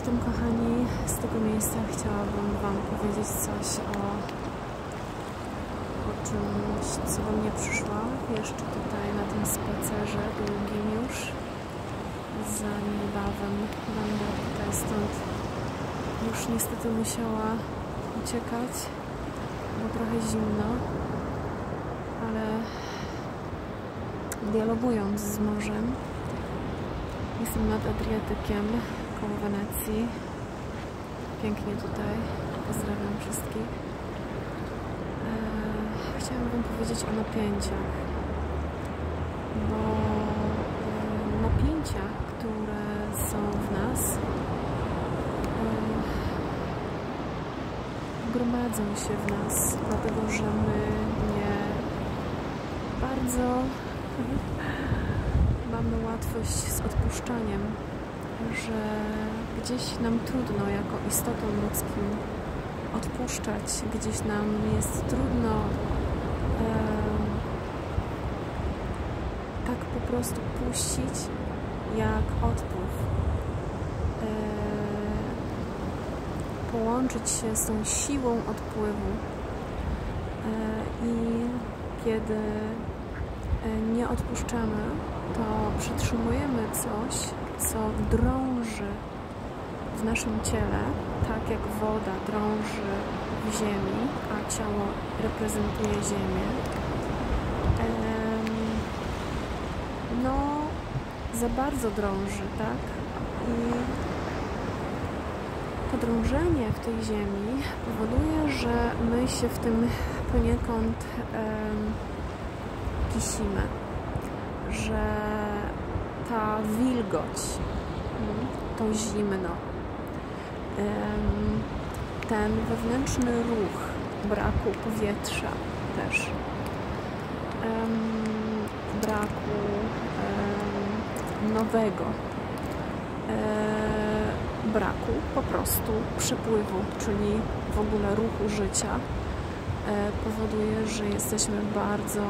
Zatem kochani, z tego miejsca chciałabym Wam powiedzieć coś o, o czymś, co do mnie przyszło jeszcze tutaj na tym spacerze długim już. Za niebawem będę tutaj stąd już niestety musiała uciekać, bo trochę zimno, ale dialogując z morzem, jestem nad Adriatykiem koło Wenecji. Pięknie tutaj. Pozdrawiam wszystkich. Eee, chciałam Wam powiedzieć o napięciach, bo e, napięcia, które są w nas, e, gromadzą się w nas, dlatego że my nie bardzo mamy łatwość z odpuszczaniem że gdzieś nam trudno jako istotom ludzkim odpuszczać, gdzieś nam jest trudno e, tak po prostu puścić jak odpływ. E, połączyć się z tą siłą odpływu e, i kiedy nie odpuszczamy, to przytrzymujemy coś, co drąży w naszym ciele, tak jak woda drąży w ziemi, a ciało reprezentuje ziemię. No, za bardzo drąży, tak? I to drążenie w tej ziemi powoduje, że my się w tym poniekąd kisimy, że ta wilgoć, mm, to zimno, ten wewnętrzny ruch braku powietrza też, braku nowego, e, braku po prostu przepływu, czyli w ogóle ruchu życia e, powoduje, że jesteśmy bardzo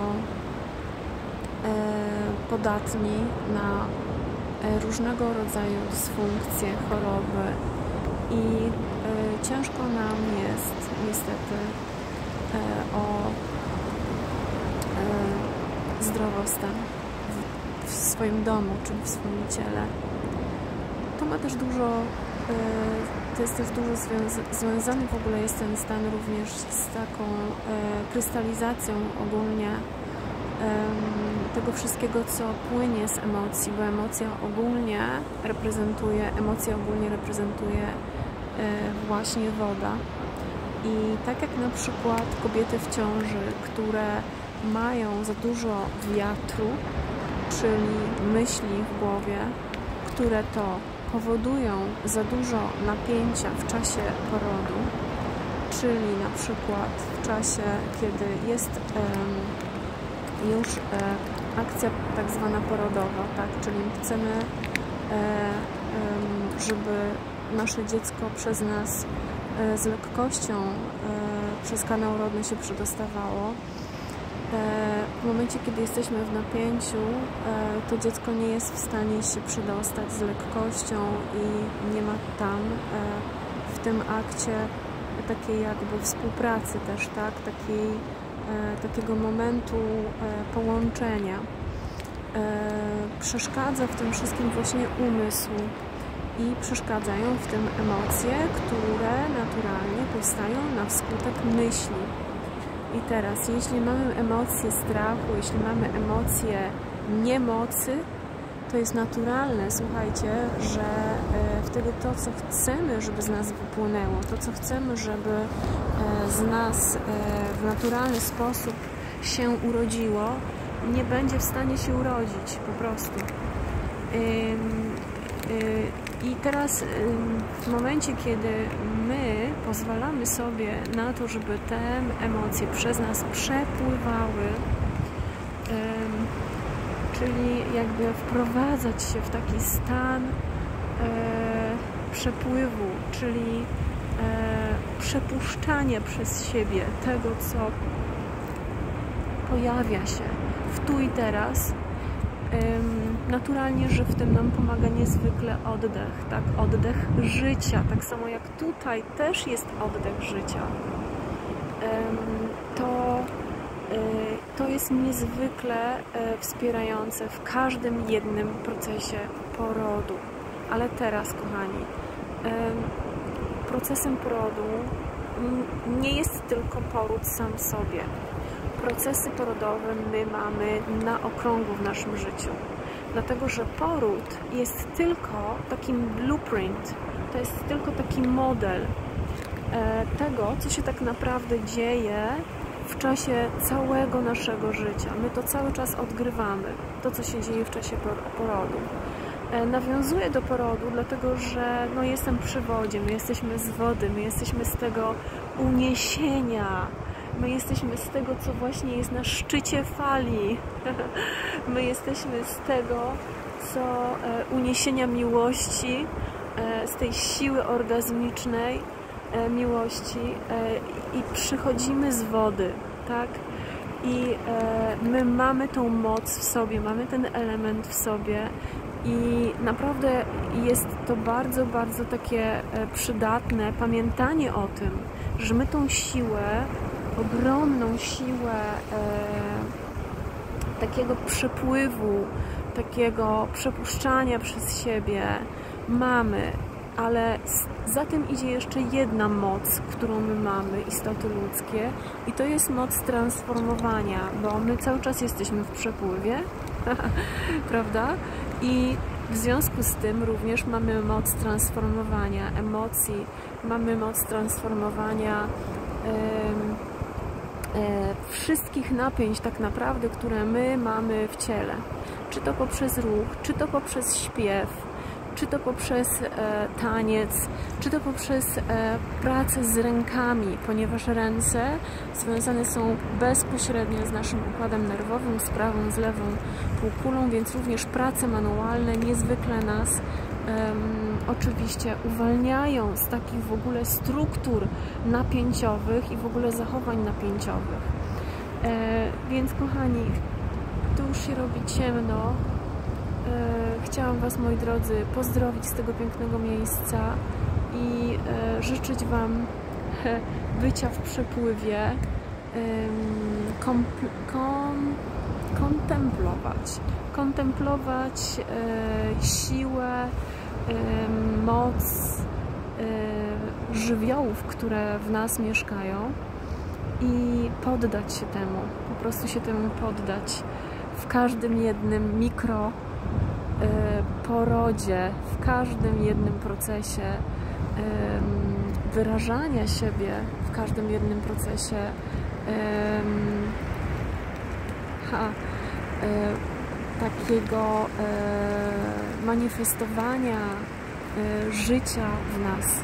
podatni na e, różnego rodzaju dysfunkcje, choroby i e, ciężko nam jest niestety o zdrowostan w swoim domu, czyli w swoim ciele. To ma też dużo, to jest też dużo związany w ogóle jest ten stan również z taką krystalizacją ogólnie tego wszystkiego, co płynie z emocji, bo emocja ogólnie reprezentuje, emocja ogólnie reprezentuje e, właśnie woda. I tak jak na przykład kobiety w ciąży, które mają za dużo wiatru, czyli myśli w głowie, które to powodują za dużo napięcia w czasie porodu, czyli na przykład w czasie, kiedy jest um, już e, akcja tak zwana porodowa, tak? czyli chcemy, e, żeby nasze dziecko przez nas e, z lekkością przez kanał rodny się przedostawało. W momencie, kiedy jesteśmy w napięciu, to dziecko nie jest w stanie się przedostać z lekkością i nie ma tam w tym akcie takiej jakby współpracy też, tak? Takiej takiego momentu e, połączenia. E, przeszkadza w tym wszystkim właśnie umysł i przeszkadzają w tym emocje, które naturalnie powstają na wskutek myśli. I teraz, jeśli mamy emocje strachu, jeśli mamy emocje niemocy, to jest naturalne, słuchajcie, że e, wtedy to, co chcemy, żeby z nas wypłynęło, to, co chcemy, żeby e, z nas e, w naturalny sposób się urodziło, nie będzie w stanie się urodzić po prostu. I teraz w momencie, kiedy my pozwalamy sobie na to, żeby te emocje przez nas przepływały, czyli jakby wprowadzać się w taki stan e, przepływu, czyli e, przepuszczania przez siebie tego, co pojawia się w tu i teraz, naturalnie, że w tym nam pomaga niezwykle oddech, tak? Oddech życia, tak samo jak tutaj też jest oddech życia. To, to jest niezwykle e, wspierające w każdym jednym procesie porodu. Ale teraz, kochani, procesem porodu nie jest tylko poród sam sobie. Procesy porodowe my mamy na okrągło w naszym życiu. Dlatego, że poród jest tylko takim blueprint, to jest tylko taki model tego, co się tak naprawdę dzieje w czasie całego naszego życia. My to cały czas odgrywamy, to co się dzieje w czasie porodu. E, nawiązuję do porodu, dlatego że no, jestem przy wodzie, my jesteśmy z wody, my jesteśmy z tego uniesienia, my jesteśmy z tego, co właśnie jest na szczycie fali, my jesteśmy z tego, co e, uniesienia miłości, e, z tej siły orgazmicznej miłości i przychodzimy z wody, tak? I my mamy tą moc w sobie, mamy ten element w sobie i naprawdę jest to bardzo, bardzo takie e, przydatne pamiętanie o tym, że my tą siłę, ogromną siłę e, takiego przepływu, takiego przepuszczania przez siebie mamy, ale za tym idzie jeszcze jedna moc, którą my mamy, istoty ludzkie, i to jest moc transformowania, bo my cały czas jesteśmy w przepływie, prawda? I w związku z tym również mamy moc transformowania emocji, mamy moc transformowania e, wszystkich napięć tak naprawdę, które my mamy w ciele. Czy to poprzez ruch, czy to poprzez śpiew, czy to poprzez e, taniec, czy to poprzez e, pracę z rękami, ponieważ ręce związane są bezpośrednio z naszym układem nerwowym, z prawą, z lewą półkulą, więc również prace manualne niezwykle nas oczywiście uwalniają z takich w ogóle struktur napięciowych i w ogóle zachowań napięciowych. E, więc kochani, tu już się robi ciemno, chciałam Was, moi drodzy, pozdrowić z tego pięknego miejsca i e, życzyć Wam bycia w przepływie, kontemplować, kontemplować e, siłę, moc żywiołów, które w nas mieszkają i poddać się temu, po prostu się temu poddać w każdym jednym mikro porodzie, w każdym jednym procesie wyrażania siebie, w każdym jednym procesie ha, y, takiego y, manifestowania życia w nas.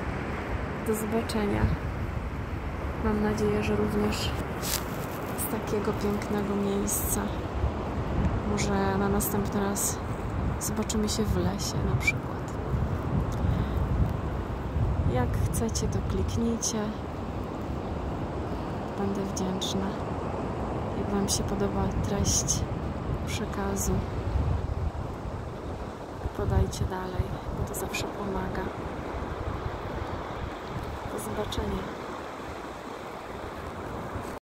Do zobaczenia. Mam nadzieję, że również z takiego pięknego miejsca. Może na następny raz Zobaczymy się w lesie na przykład. Jak chcecie, to kliknijcie. Będę wdzięczna. Jak Wam się podoba treść przekazu, podajcie dalej, bo to zawsze pomaga. Do zobaczenia.